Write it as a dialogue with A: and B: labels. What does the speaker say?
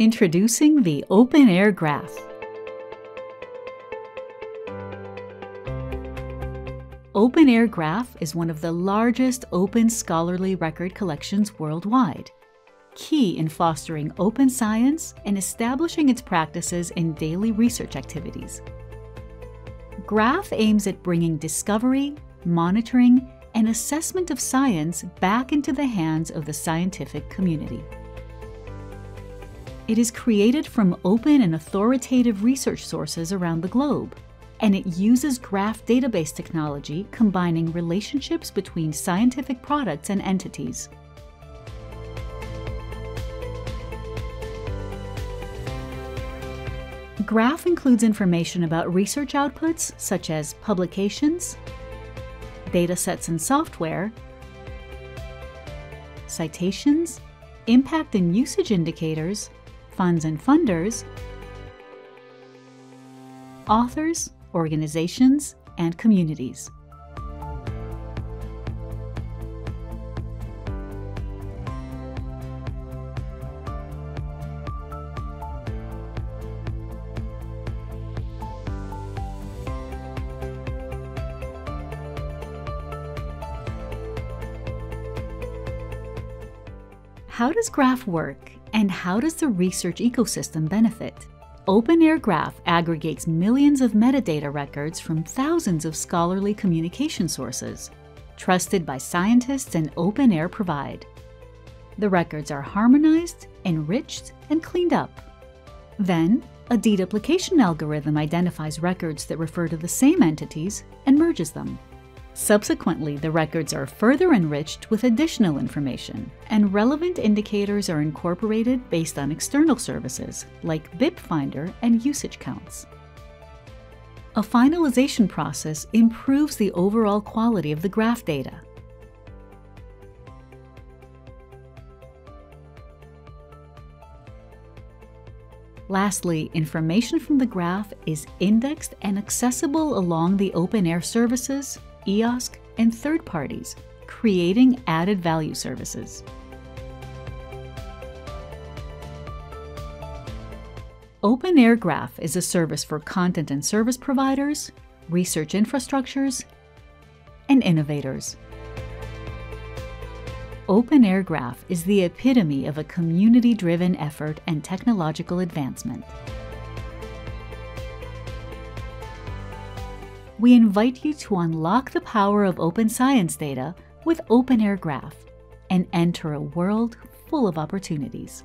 A: Introducing the OpenAIRE Graph. OpenAIRE Graph is one of the largest open scholarly record collections worldwide, key in fostering open science and establishing its practices in daily research activities. Graph aims at bringing discovery, monitoring, and assessment of science back into the hands of the scientific community. It is created from open and authoritative research sources around the globe and it uses graph database technology combining relationships between scientific products and entities. Graph includes information about research outputs such as publications, datasets and software, citations, impact and usage indicators, funds and funders, authors, organizations, and communities. How does Graph work, and how does the research ecosystem benefit? OpenAIRE Graph aggregates millions of metadata records from thousands of scholarly communication sources, trusted by scientists and OpenAIRE provide. The records are harmonized, enriched, and cleaned up. Then, a deduplication algorithm identifies records that refer to the same entities and merges them. Subsequently, the records are further enriched with additional information, and relevant indicators are incorporated based on external services like BIP! Finder and usage counts. A finalization process improves the overall quality of the graph data. Lastly, information from the graph is indexed and accessible along the OpenAIRE services EOSC, and third parties, creating added value services. OpenAIRE Graph is a service for content and service providers, research infrastructures, and innovators. OpenAIRE Graph is the epitome of a community-driven effort and technological advancement. We invite you to unlock the power of open science data with OpenAIRE Graph and enter a world full of opportunities.